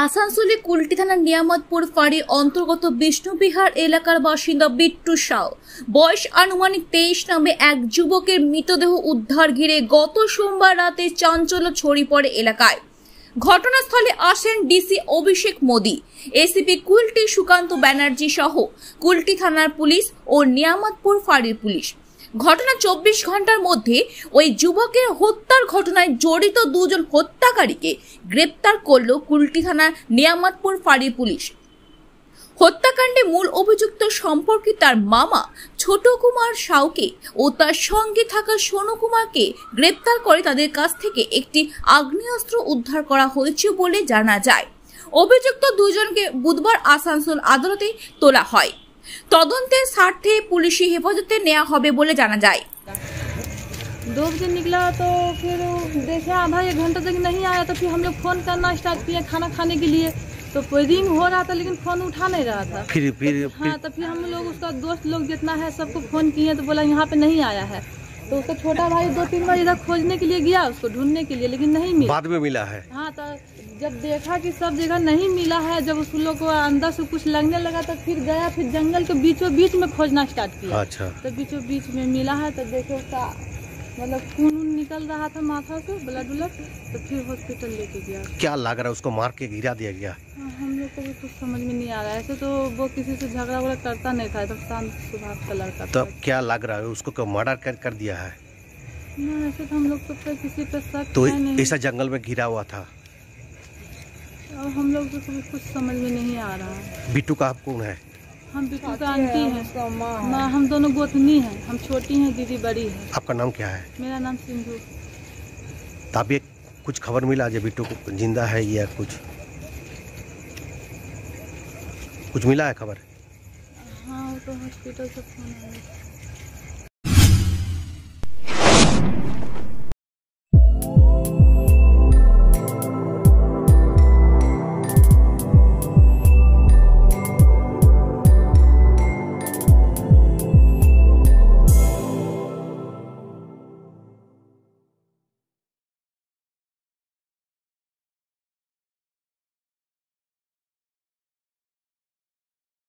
আসানসোলে কুলটি থানার নিয়ামতপুর ফাঁড়ির অন্তর্গত বিষ্ণুবিহার এলাকার বাসিন্দা বিট্টু সাউ। বয়স আনুমানিক তেইশ নামে এক যুবকের মৃতদেহ উদ্ধার ঘিরে গত সোমবার রাতে চাঞ্চল্য ছড়ি পড়ে এলাকায়। ঘটনাস্থলে আসেন ডিসি অভিষেক মোদী, এসিপি কুলটি সুকান্ত ব্যানার্জি সহ কুলটি থানার পুলিশ ও নিয়ামতপুর ফাঁড়ির পুলিশ। ঘটনা চব্বিশ ঘণ্টার মধ্যে ওই যুবকের হত্যার ঘটনায় জড়িত দুজন হত্যাকারীকে গ্রেপ্তার করল কুলটি থানার নিয়ামতপুর ফাঁড়ি পুলিশ। হত্যাকাণ্ডে মূল অভিযুক্ত সম্পর্কে তার মামা ছোট কুমার সাউকে ও তার সঙ্গে থাকা সোনু কুমারকে গ্রেপ্তার করে তাদের কাছ থেকে একটি আগ্নেয়াস্ত্র উদ্ধার করা হয়েছে বলে জানা যায়। অভিযুক্ত দুজনকে বুধবার আসানসোল আদালতে তোলা হয়। তদন্তের স্বার্থে পুলিশি হেফাজতে নেওয়া হবে বলে জানা যায় दो बजे निकला तो फिर देखा आधा एक घंटा तक नहीं आया तो फिर हम लोग फ़ोन करना स्टार्ट किए खाना खाने के लिए तो कोई रिंग हो रहा था लेकिन फ़ोन उठा नहीं रहा था फिर फिर हाँ तो फिर हम लोग उसका दोस्त लोग जितना है सबको फ़ोन किए तो बोला यहाँ पे नहीं आया है तो उसका छोटा भाई दो तीन बार इधर खोजने के लिए गया उसको ढूँढने के लिए लेकिन नहीं मिला। बाद में मिला है। हाँ तो जब देखा कि सब जगह नहीं मिला है जब उस लोग को अंदर से कुछ लगने लगा तो फिर गया फिर जंगल के बीचों बीच में खोजना स्टार्ट किया। अच्छा। तो बीचों बीच में मिला है तो देखे उसका मतलब खून निकल रहा था माथा से ब्लड ब्लड तो फिर हॉस्पिटल लेके गया। क्या लग रहा है उसको मार के गिरा दिया गया? हाँ, हम लोग को भी कुछ समझ में नहीं आ रहा है। ऐसे तो वो किसी से झगड़ा वगड़ा करता नहीं था तो शांत स्वभाव का लड़का तो क्या लग रहा है? उसको मर्डर कर, कर दिया है? ना ऐसे तो हम लोग तो पे किसी पे शक तो ऐसा जंगल में घिरा हुआ था? और हम लोग को कुछ समझ में नहीं आ रहा। है बिट्टू का आप कौन है? हम बिट्टू का आंटी हैं माँ हम दोनों गोतनी हैं। हम छोटी हैं दीदी बड़ी है। आपका नाम क्या है? मेरा नाम सिंधु। तो आप ये कुछ खबर मिला जो बिट्टू को ज़िंदा है या कुछ? कुछ मिला है खबर? हाँ वो तो हॉस्पिटल से फ़ोन आया।